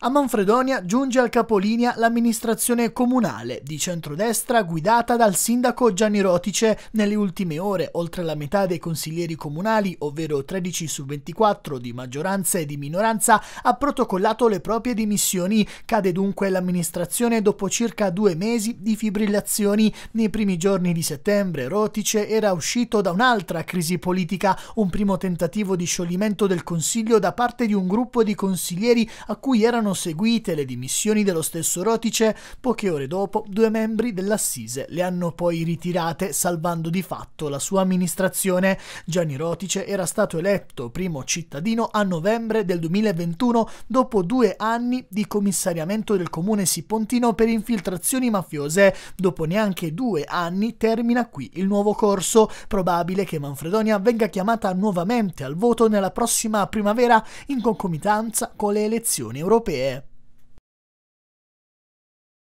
A Manfredonia giunge al capolinea l'amministrazione comunale di centrodestra guidata dal sindaco Gianni Rotice. Nelle ultime ore, oltre la metà dei consiglieri comunali, ovvero 13 su 24 di maggioranza e di minoranza, ha protocollato le proprie dimissioni. Cade dunque l'amministrazione dopo circa due mesi di fibrillazioni. Nei primi giorni di settembre Rotice era uscito da un'altra crisi politica, un primo tentativo di scioglimento del Consiglio da parte di un gruppo di consiglieri a cui erano erano seguite le dimissioni dello stesso Rotice, poche ore dopo due membri dell'Assise le hanno poi ritirate, salvando di fatto la sua amministrazione. Gianni Rotice era stato eletto primo cittadino a novembre del 2021 dopo due anni di commissariamento del comune Sipontino per infiltrazioni mafiose. Dopo neanche due anni termina qui il nuovo corso. Probabile che Manfredonia venga chiamata nuovamente al voto nella prossima primavera in concomitanza con le elezioni europee. yeah.